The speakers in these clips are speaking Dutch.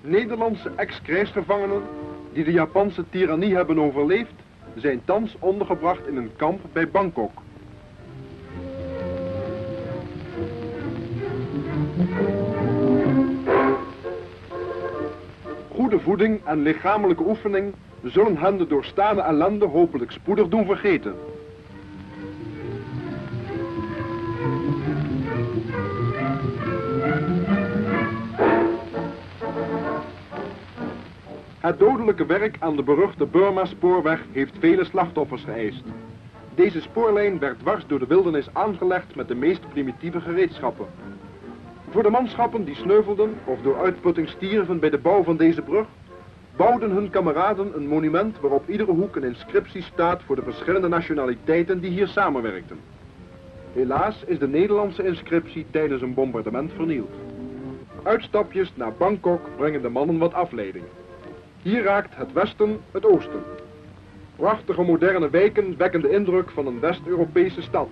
Nederlandse ex-krijgsgevangenen die de Japanse tirannie hebben overleefd, zijn thans ondergebracht in een kamp bij Bangkok. Goede voeding en lichamelijke oefening zullen hen de doorstane ellende hopelijk spoedig doen vergeten. Het dodelijke werk aan de beruchte Burma-spoorweg heeft vele slachtoffers geëist. Deze spoorlijn werd dwars door de wildernis aangelegd met de meest primitieve gereedschappen. Voor de manschappen die sneuvelden of door uitputting stierven bij de bouw van deze brug, bouwden hun kameraden een monument waarop iedere hoek een inscriptie staat voor de verschillende nationaliteiten die hier samenwerkten. Helaas is de Nederlandse inscriptie tijdens een bombardement vernield. Uitstapjes naar Bangkok brengen de mannen wat afleiding. Hier raakt het westen het oosten. Prachtige moderne wijken wekken de indruk van een West-Europese stad.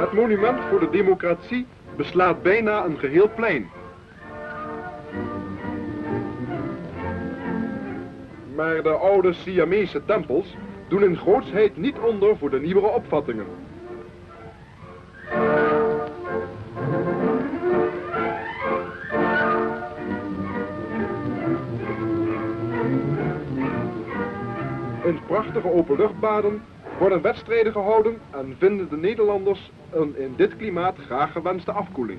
Het monument voor de democratie beslaat bijna een geheel plein. Maar de oude Siamese tempels doen in grootsheid niet onder voor de nieuwere opvattingen. In prachtige openluchtbaden worden wedstrijden gehouden en vinden de Nederlanders een in dit klimaat graag gewenste afkoeling.